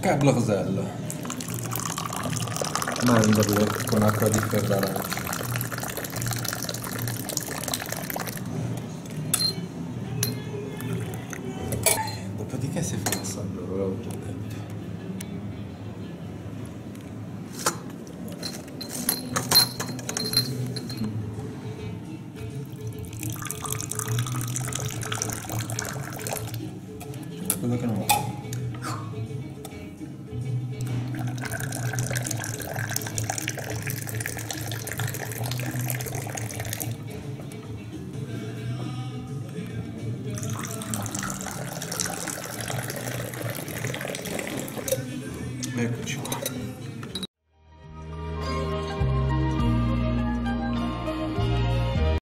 Carlo Cosello. Mandorle con acqua di ferrarancia. Dopodiché si fa l'assaggio, lo avevo già detto. Quello che non fatto. 哎，我去过。